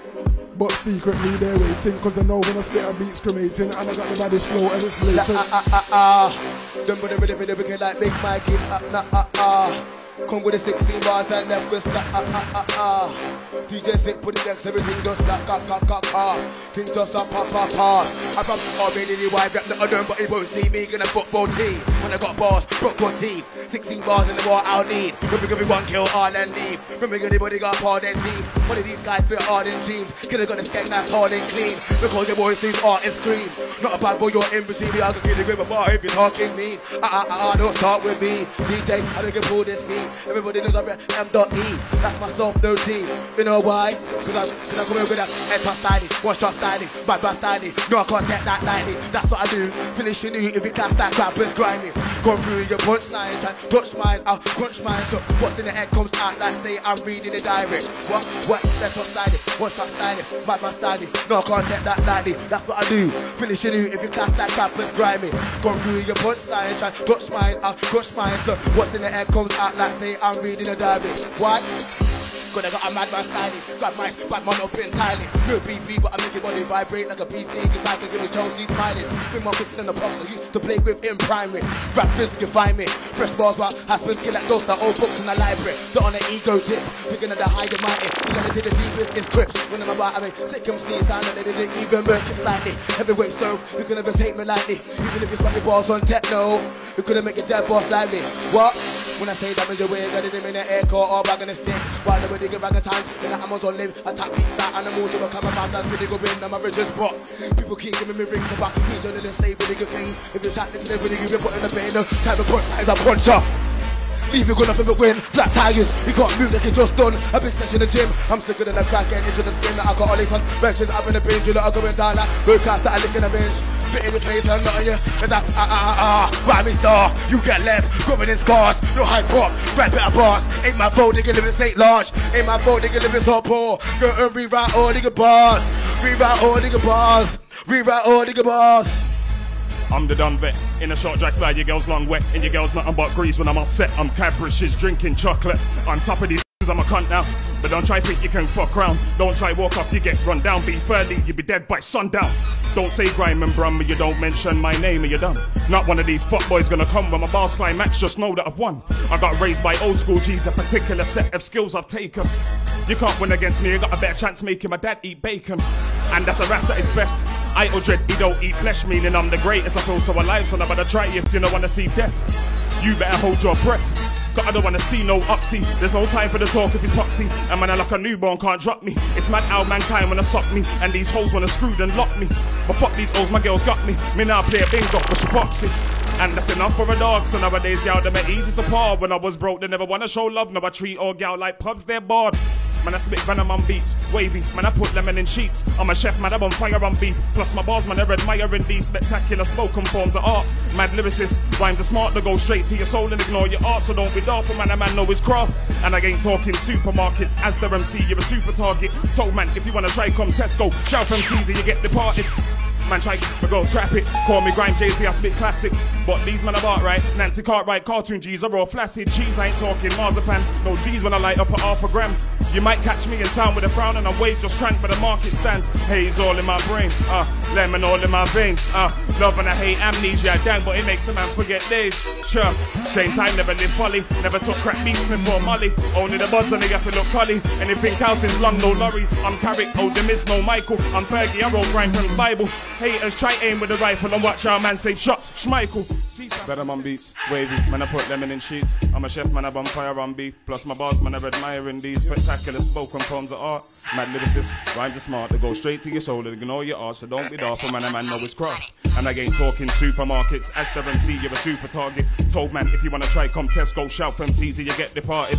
But secretly they're waiting Cause they know when I spit a beat cremating And I got the baddest flow and it's blatant Ah ah ah ah. Them with the rhythm, rhythm, like Big Mikee. Ah nah ah ah. Come with the 16 bars and left with that ah ah ah ah. DJ Sick put it next, everything just like ka ka ka ka. Things just a pa pa pa. I'm from already the wife, rap the other, but he won't see me in a football team. When I got bars, broke on teeth. 16 bars in the war I'll need. Remember give me one kill, all and leave. Remember anybody got hard and deep. One of these guys spit hard in dreams. Killer gonna skate that's hard and clean. Because your boys seem art and scream. Not a bad boy, you're in between me. I can get it with a bar if you're talking mean. Ah ah ah, ah, don't start with me. DJ, I think you pull this me. Everybody knows I'm M.E. That's my song, no T. You know why? Cause I'm, cause I'm coming with that head top styling, one shot styling, bad bad styling. No, I can't take that lightly. That's what I do. Finishing you if you class that crap is grimy. Go through your punchline, try touch mine, I'll crunch mine. So what's in the head comes out like say I'm reading the diary. What? What? Head top styling, one shot styling, bad bad styling. No, I can't take that lightly. That's what I do. Finishing you if you class that crap is grimy. Go through your punchline, try touch mine, I'll crush mine. So what's in the head comes out like say I'm reading a diary. What? Cause I got a mad man styling Grab my bad man up entirely. No BB but I make your body vibrate like a beast. Cause I can give it Jones, these smiling Bring my quick than the box I used to play with in primary. Rap you find me. Fresh bars while husbands kill that ghost That old books in the library. The on the ego tip Picking at the high and mighty We're gonna do the deepest in crips When I'm about I mean sick see sound and they didn't even work it slightly. Heavyweight stove You can never take me lightly. Even if you spot your balls on techno You couldn't make it dead boss like me What? When I say damage away, got it in the core or bag in a stick. While they were digging bag of time, then I'm on live. Attack pizza and the motion will come about that's really good win. I'm a riches but people keep giving me rings about me. You're the stay with a good thing. If you shot this you, you've been putting the pain. Time to put eyes up puncher. Leave you gonna never win. Flat tires, you got music, it just done. A been session in the gym. I'm sicker than a crack and into the skin. Alcoholics on benches, up in the binge. You know, I'm going down like work out that I lick in the binge. Spit in your face and not you. And that, ah, ah, ah, ah. Why me star? You get left, covered in scars. No high pop, rap better bars. Ain't my fault, nigga living St. Large. Ain't my fault, nigga living so poor. Go and rewrite all nigga bars. Rewrite all nigga bars. Rewrite all nigga bars. I'm the done vet. In a short dry slide, your girl's long wet. And your girl's nothing but grease when I'm offset. I'm Cadbury's drinking chocolate. On top of these, I'm a cunt now. But don't try think you can fuck round. Don't try walk off, you get run down. Be early, you be dead by sundown. Don't say grime and brum, you don't mention my name, or you're done. Not one of these fuck boys gonna come when my bars climax, just know that I've won. I got raised by old school G's, a particular set of skills I've taken. You can't win against me, I got a better chance making my dad eat bacon. And that's a rat at his best. I dread he don't eat flesh, meaning I'm the greatest. I feel so alive, so I better try if you don't wanna see death. You better hold your breath. Cause I don't wanna see no upsy. There's no time for the talk if it's poxy. And man, I like a newborn can't drop me. It's mad how mankind wanna suck me. And these hoes wanna screw and lock me. But fuck these hoes, my girls got me. Me now play a bingo, but she foxy. And that's enough for a dog. So nowadays, gal, them are easy to par. When I was broke, they never wanna show love. Now I treat all gal like pubs, they're bored. Man, I spit venom on beats, wavy. Man, I put lemon in sheets. I'm a chef, man, I'm on fire on beef. Plus my bars, man, are admiring these spectacular spoken forms of art. Mad lyricists, rhymes are smart to go straight to your soul and ignore your art. So don't be daft, man, a man know his craft. And I ain't talking supermarkets. As the MC, you're a super target. Told man, if you wanna try, come Tesco. Shout from Teaser, you get departed. Man, try to go trap it. Call me Grime Jay-Z, I spit classics. But these men are art, right? Nancy Cartwright, cartoon G's are all flaccid. Cheese, I ain't talking marzipan. No D's when I light up at half a gram. You might catch me in town with a frown and a wave just crank, but the market stands. Haze all in my brain, uh, lemon all in my veins, uh, love and I hate amnesia, dang, but it makes a man forget days. Sure, same time, never live folly, never took crack beats before Molly. Only the buds and they have to look collie. Anything else is long, no lorry. I'm Carrick, oh, there is no Michael. I'm Fergie, I wrote Grime from Bible. Haters try aim with a rifle and watch our man save shots. Schmeichel. Better man beats, wavy, man I put lemon in sheets. I'm a chef, man I bonfire on beef. Plus my bars, man I'm admiring these spectacular spoken forms of art. Mad lyricists, rhymes are smart, they go straight to your soul and ignore your art. So don't be daft, man a man know his craft. And I ain't talking supermarkets, as the MC, you're a super target. Told man, if you wanna try, come Tesco, shout from Caesar, you get departed.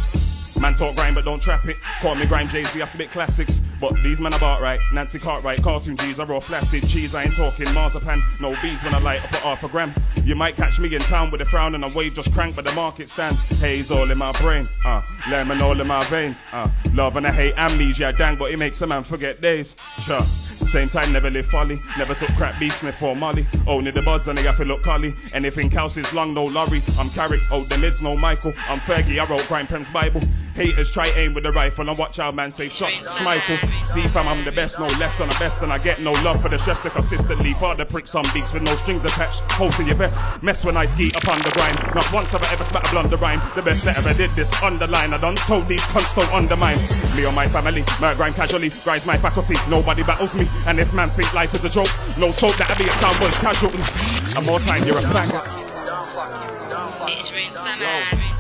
Man talk grime but don't trap it. Call me grime Jay-Z, I spit classics. But these men about right. Nancy Cartwright, cartoon G's are all flaccid. Cheese, I ain't talking marzipan. No bees when I light up at half a gram. You might catch me in town with a frown and a wave just crank, but the market stands. Haze all in my brain, uh, lemon all in my veins, uh, love and I hate amnesia, dang, but it makes a man forget days. Sure. Same time, never live folly. Never took crap, B Smith or Molly. Only the buds and they have to look collie. Anything else is long, no lorry. I'm Carrick, oh, the mids, no Michael. I'm Fergie, I wrote Brian Pem's Bible. Haters try aim with the rifle and watch how man say shot. Schmeichel. See fam, I'm the best, no less than the best, and I get no love for the stress that consistently. Father pricks on beats with no strings attached. Hold to your vest. Mess when I ski upon the grind. Not once have I ever spat a blunder rhyme. The best that ever did this underline. I done told these cunts don't undermine. Me or my family, murder grind casually. Grinds my faculty. Nobody battles me. And if man think life is a joke, no soap that'll be a sound boys casualty. And more time, you're a faggot. It's rinse, man,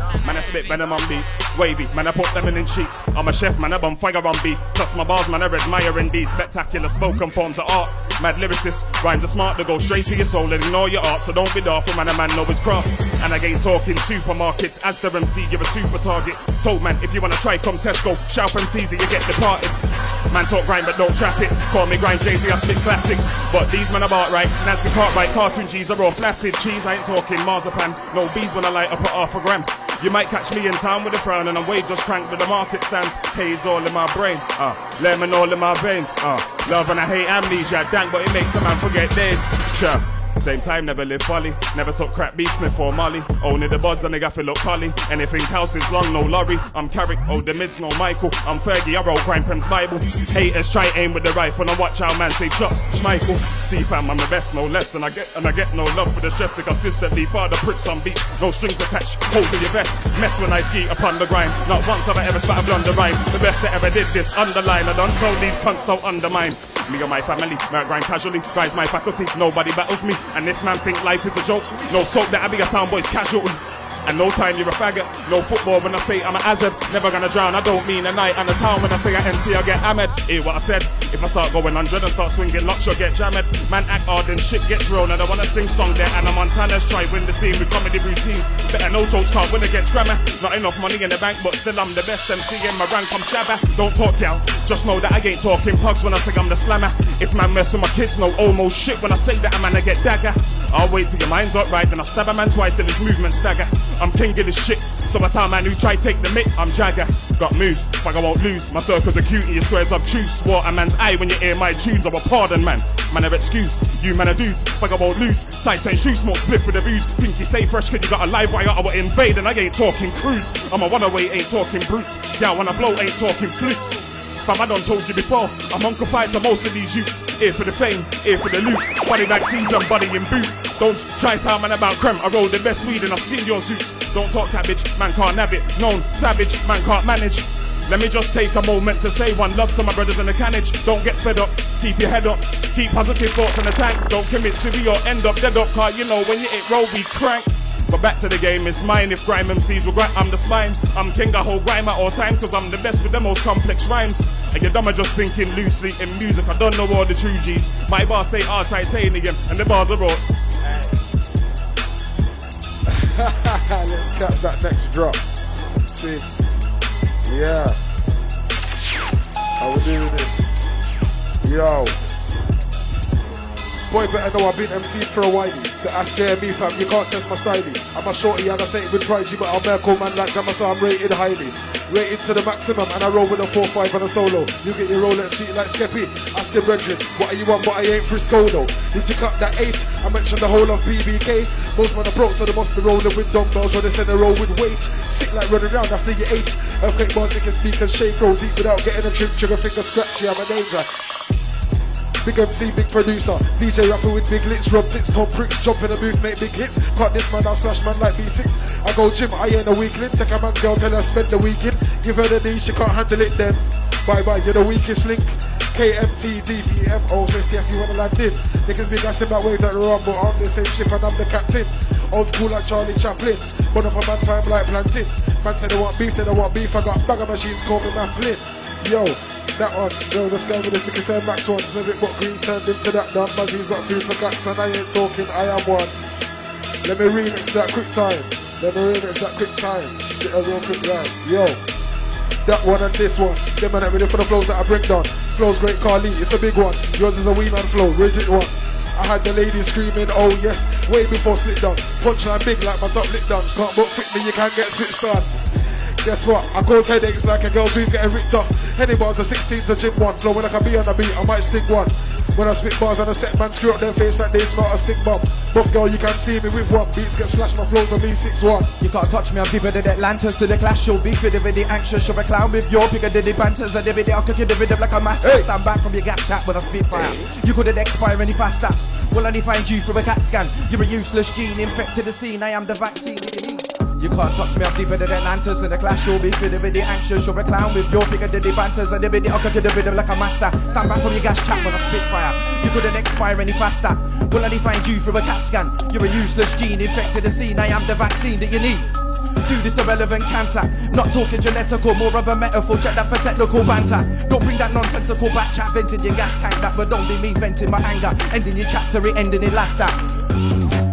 I spit venom on beats. Wavy, man, I put them in, in sheets. I'm a chef, man, I bum fire on beef. Plus my bars, man, I admire these Spectacular spoken forms of art. Mad lyricist, rhymes are smart to go straight to your soul and ignore your art. So don't be daft, man, a man know his craft. And again, talking supermarkets. As the MC, you're a super target. Told man, if you wanna try, come Tesco. Shout from teasy, you get departed. Man talk grind but don't trap it. Call me grind Jay-Z, I spit classics. But these men about right. Nancy Cartwright, cartoon G's are all flaccid. Cheese, I ain't talking marzipan. No bees when I light up a half a gram. You might catch me in town with a frown and a wave just crank with the market stands. Haze all in my brain, uh, lemon all in my veins, uh, love and I hate amnesia, dank, but it makes a man forget days. Sure. Same time, never live folly. Never took crap, B Smith or Molly. Only the buds and the gaffy look collie. Anything house is long, no lorry. I'm Carrick, oh the mids, no Michael. I'm Fergie, I roll Crime Pem's Bible. Haters try aim with the rifle and watch how man say shots. Schmeichel, see fam, I'm the best, no less. And I get and I get no love for the stress that consistently father pricks on beats. No strings attached, hold to your vest. Mess when I ski upon the grind. Not once have I ever spat a blunder rhyme. The best that ever did this, underline. I don't told these cunts don't undermine. Me or my family, murder grind casually, grinds my faculty, nobody battles me. And if man think life is a joke, no soap that I be a soundboy's casualty. And no time you're a faggot, no football when I say I'm a hazard. Never gonna drown, I don't mean a night and a town when I say I MC, I get hammered. Hear what I said? If I start going 100 and start swinging lots, you'll get jammed. Man act hard and shit gets real. And I wanna sing song there and I'm Montana's try win the scene with comedy routines. Better no jokes can't win against grammar. Not enough money in the bank, but still I'm the best MC in my rank. I'm shabba. Don't talk, y'all. Just know that I ain't talking pugs when I say I'm the slammer. If man mess with my kids, no almost shit when I say that I'm gonna get dagger. I'll wait till your mind's up right, then I'll stab a man twice till his movement stagger. I'm king of this shit, so I tell man who try take the mic, I'm Jagger. Got moves, but I won't lose. My circles are cute and your squares obtuse. What a man's eye when you hear my tunes, I'm a pardon man. Man are excused, you man are dudes, but I won't lose. Sights ain't shoes, smoke split with the booze. Pinky stay fresh, cause you got a live wire, I will invade, and I ain't talking cruise. I'm a one away, ain't talking brutes. Yeah, when I blow, ain't talking flutes. Fam, I done told you before, I'm Uncle to most of these youths. Here for the fame, here for the loot. Body bag season, body in boot. Don't try tell man about creme. I roll the best weed and I've seen your suits. Don't talk cabbage, man can't have it. Known savage, man can't manage. Let me just take a moment to say one love to my brothers in the carnage. Don't get fed up, keep your head up, keep positive thoughts in the tank. Don't commit silly or end up dead up, car you know when you hit roll, we crank. But back to the game, it's mine. If grime MCs will grind, I'm the spine. I'm king, I hold grime at all times, cause I'm the best with the most complex rhymes. And you're dumb, I just thinking loosely in music. I don't know all the true G's. My bars stay are titanium, and the bars are all. Let's catch that next drop. See? Yeah. How we doing this? Yo. Boy, better know I've been MC for a while. So ask me, fam, you can't test my style. I'm a shorty and I say it with pride, but I'm a cool man like Jammer, so I'm rated highly. Rated to the maximum, and I roll with a 4-5 on a solo. You get your Rolex street like Skeppy. Ask your brethren, what are you on, but I ain't Frisco though. Did you cut that 8? I mentioned the whole of BBK. Most are broke, so they must be rolling with dumbbells when they send a roll with weight. Sick like running around after you ate. Earthquake bars, they can speak and shake, roll deep without getting a trip, trigger finger scratchy, I'm a danger. Big MC, big producer, DJ rapper with big licks, Rob Fitz, Tom Pricks, jump in the booth, make big hits. Cut this man, I'll slash man like B6. I go gym, I ain't a weakling. Take a man, girl, tell her spend the weekend. Give her the knee, she can't handle it then. Bye bye, you're the weakest link. KMT, DPM, so if you wanna land in. Niggas be gassing that way that rumble, I'm the same ship and I'm the captain. Old school like Charlie Chaplin, but up a man time like planting. Man said they want beef, they don't want beef, I got bag of machines, call me man Flynn. Yo, that one, yo, let's go with this because they're max one. So it Green's turned into that dumb Buzzy's got food for cats and I ain't talking, I am one. Let me remix that quick time. Let me remix that quick time. Get a real quick line. Yo. That one and this one. Them ain't ready for the flows that I bring down. Flows great Carly, it's a big one. Yours is a wee man flow, rigid one. I had the ladies screaming, oh yes, way before slip down. Punchline big like my top lip down. Can't book fit me, you can't get switched on. Guess what? I cause headaches like a girl's who's getting ripped off. Any bars are 16 to jig one. Flowing like a bee on a beat, I might stick one. When I spit bars on a set, man, screw up their face like they smart a stick bomb. But girl, you can see me with one. Beats get slashed, my flows on V61. You can't touch me, I'm deeper than Atlantis to the clash. You'll be with the anxious, you're a clown with your bigger than the banters and the video. I'll cook you the rhythm like a master. Hey. Stand back from your gas chat with a spitfire. You couldn't expire any faster. Will only find you through a CAT scan. You're a useless gene, infected the scene. I am the vaccine you can't touch me, I'm deeper than Atlantis In the clash, you'll be with the anxious You're a clown with your bigger than the banters And the video, I'll cook you the rhythm like a master Stand back from your gas chat with a spitfire You couldn't expire any faster Will only find you through a CAT scan You're a useless gene, infected the scene I am the vaccine that you need do this irrelevant cancer. Not talking genetical, more of a metaphor. Check that for technical banter. Don't bring that nonsensical back chat. Venting your gas tank. That would only me venting my anger. Ending your chapter, it ending in laughter.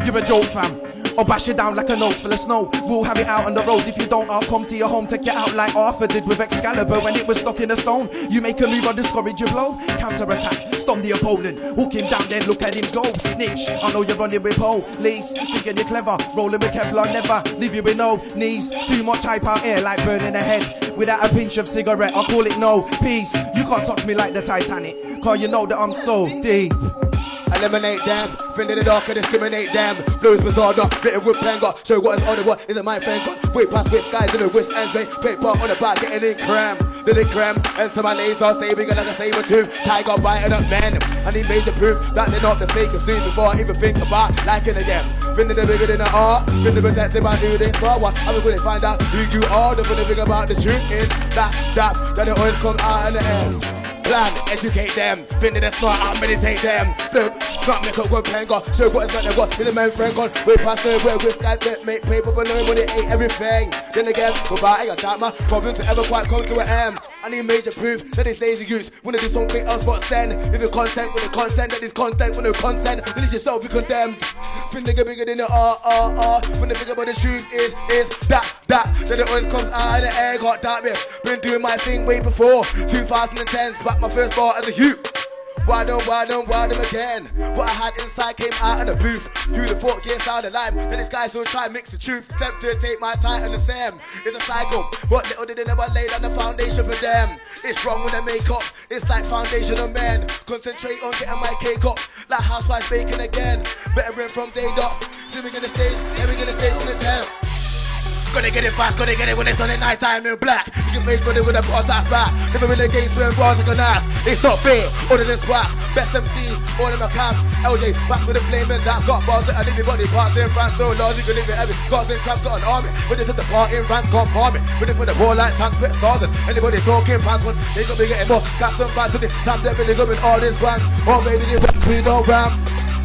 You're a joke, fam. Or bash you down like a nose full of snow. We'll have it out on the road. If you don't, I'll come to your home, take you out like Arthur did with Excalibur when it was stuck in a stone. You make a move, I'll discourage your blow. Counter attack, stun the opponent. Hook him down, then look at him go. Snitch, I know you're running with police. Thinking you're clever, rolling with Kevlar, never leave you with no knees. Too much hype out here, like burning a head. Without a pinch of cigarette, I'll call it no peace. You can't touch me like the Titanic, cause you know that I'm so deep. Eliminate them, fin in the dark and discriminate them. Flows bizarre, not written with pen, got show what is on the what isn't my friend. Got way past whip guys in the wrist ends, way paper on the back, getting in cram. Did it cram, enter my laser, saving like a saber tooth. Tiger biting up and he made the proof that they're not the fakest soon before I even think about liking again. In the bigger than the art, fin the best protected by do this for what? I'm gonna find out who you are, the thing about the truth is that, that, that the oil come out in the air. Plan, educate them, think that they're I'll meditate them. Look, not make up one pen, got show what is not the what, in the man friend, gone. Way past the way, with sky, make, make paper, but no money ain't everything. Then again, I got time, my problems to ever quite come to an end. I need major proof that this lazy youth wanna do something else but send. If the content with the content, that is content with no content, then it's yourself you condemned. Think nigga bigger than the R, R, R. When the bigger but the truth is, is that, that. Then it always comes out of the air, got that bit. Been doing my thing way before 2010, back my first bar as a youth. Why don't, why don't, why them again? What I had inside came out of the booth. Through the fork, yes, out of lime. Then this guy so try mix the truth. Attempt to take my title the same. It's a cycle. What little did they never lay down the foundation for them? It's wrong when they make up. It's like foundation of men. Concentrate on getting my cake up. Like housewife baking again. Better from day dot. Swimming in the stage, every the stage in the town. Gonna get it fast, gonna get it when it's on at night time in black. You can make money with a boss that's back. Never really games when bars are gonna. It's not fair, all of this whack. Best MCs, all of my cams. Eljay, back with the flaming that got bars that anybody parts in France. So large, you can live it every. Cars in crabs got an army. But this is the part in France, can't farm it. Ready for the war like tanks, spit stars. And anybody talking fans, one, they gonna be getting more. Caps and fans to the time they're really going all this brands. Oh, baby, this we don't ram.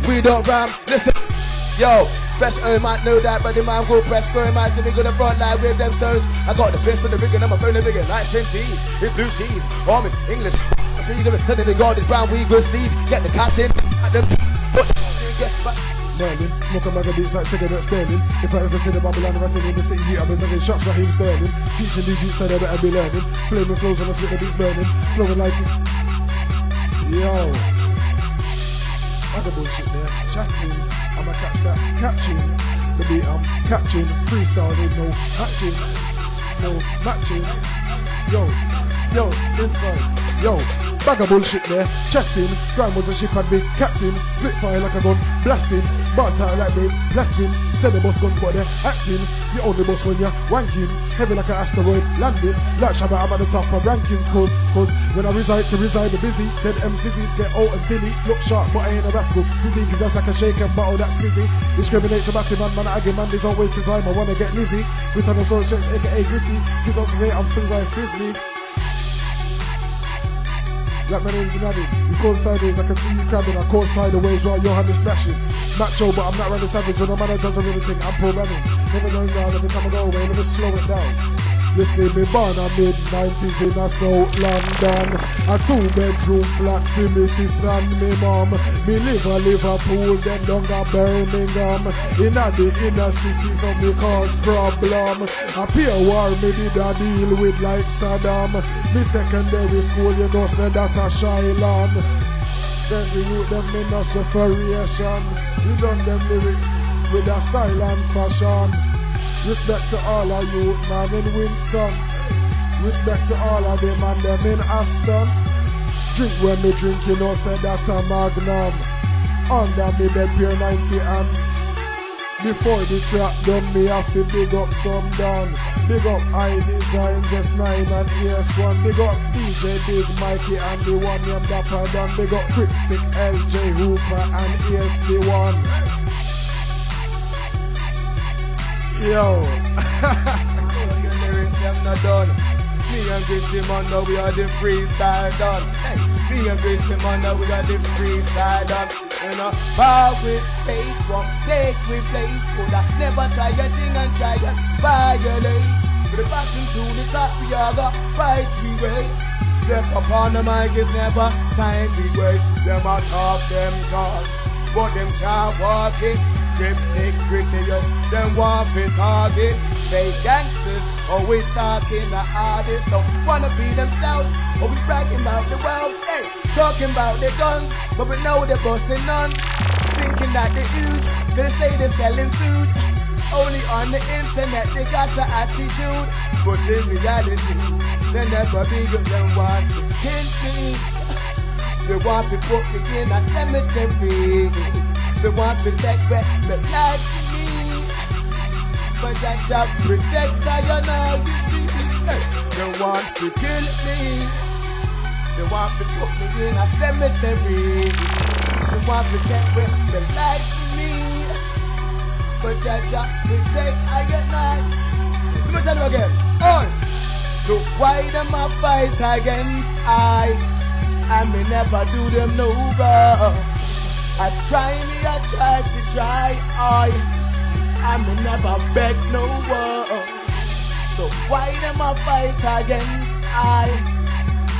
We don't ram. Listen, yo. Fresh earn might know that, but the man will press. I see me go the front line with them stones. I got the pistol, the rigging, I'm a phone, the rigging, like 10 G's. It's blue cheese, arm is English. Freedom is telling the God is brown, we go Steve. Get the cash in, at them. Merlin, smoke a bag of beats like cigarette Sterling. If I ever see the Babylon rising in the city I've been making shots like Raheem Sterling. Teaching these youths so they better be learning. Flaming flows on the with the beats burning. Flowing like Yo. Other bullshit there. Chatting. I'ma catch that. Catching. The beat I'm catching. Freestyling. No matching. No matching. Yo. Yo. Inside. Yo. Bag of bullshit there, chatting. Grime was a ship and big captain. Split fire like a gun, blasting. Bars tight like bass, Latin. Said the boss guns, but they're acting. You only boss when you're wanking. Heavy like an asteroid, landing. Like Shabba, I'm at the top of rankings. Cause, cause when I reside to reside, the busy. Then MCCs get old and thinny. Look sharp, but I ain't a rascal. Dizzy, cause that's like a shake and bottle that's fizzy. Discriminate to batty man, man, I man. There's always design. I wanna get Lizzy. With an assault strengths, aka gritty. Kids also say I'm things like frisbee. Like my name's Benadi. You call sideways, I can see you crabbing. I course tie the waves while your hand is splashing. Macho, but I'm not running savage. When a man does everything, I'm programming. Never going down every time I go away, never slow it down. You see me born a mid 90s in a South London. A two bedroom flat for me sis and me mom. Me live a Liverpool, then down a Birmingham. In a the inner city, so me cause problem. A peer war me did a deal with like Saddam. Me secondary school, you know, said that a Shyland. Then the youth them in a separation. We done them lyrics with a style and fashion. Respect to all of you, man in Windsor. Respect to all of them and them in Aston. Drink when me drink, you know, say that a magnum. Under me bed pure 90 and before the track done, me have to big up some done. Big up I Design, just 9 and ES1. Big up DJ Big Mikee and the one named Dapper Done. Big up Kriptik Eljay Hoopa and ESD1. Yo. Your lyrics not done. Me and Gritti man now we are the freestyle done. Hey, me and Gritti man now we got the freestyle done. You know, bar with pace, won't take we place. Could I never try a thing and try and violate? To the bottom to the top, we are the fight we way. Step upon the mic is never time we waste. Them a talk, them talk, but them can't walk it. Drip secretaries, them want to target. Fake gangsters always talking the artists. Don't wanna be themselves, we bragging about the world. Hey, talking about their guns, but we know they're busting none. Thinking that they're huge, gonna say they're selling food. Only on the internet they got the attitude, but in reality, they never be good. Them want to kill me. They want to put me in a cemetery. They want to take back the life to me. But that job protector, you know, you see. Hey, they want to kill me. They want to put me in a cemetery. They want to take the life to me. But that job protect, I get night. Let me tell you again. On. So why them a fight against I? I may never do them no wrong. I try me, I try to try, I I may never beg no one. So why them a fight against I?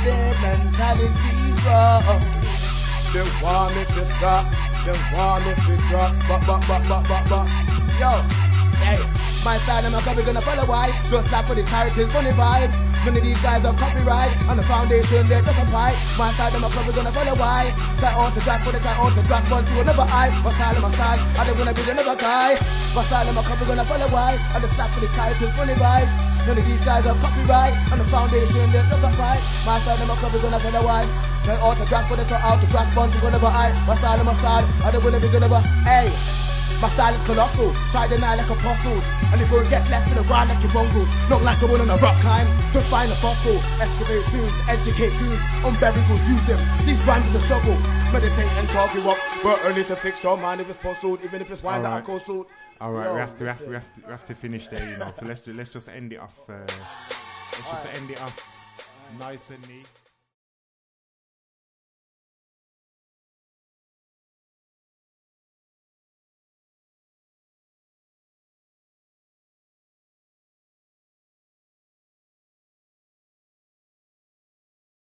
Their mentality's wrong. They want me to stop, they want me to drop, but but but but but but. Yo, hey, my style them a copy gonna follow why? Just like for this heritage, funny vibes. None of these guys have copyright on the foundation, they're just a pipe. My style them a copy gonna follow why? Try autograph, but they try autograph, one to another eye. My style them a style, I don't wanna be another guy. My style them a copy gonna follow why? On the slap for this heritage, funny vibes. None of these guys have copyright on the foundation, they're just a pipe. My style them a copy gonna follow why? Try autograph, but they try autograph, one to another eye. My style them a style, I don't wanna be another. Hey. My style is colossal, try deny like apostles. And if we get left in the wild like your mongrels Look like a one on a rock climb. To find a fossil, excavate tunes, educate goons Unburials, use them, these rhymes are the shovel Meditate and talk you up But early to fix your mind if it's postal Even if it's wine that I coastal All right, Yo, we have to, we have, we have to, we have to finish there, you know. So let's ju- let's just end it off. Uh, let's just end it off nice and neat.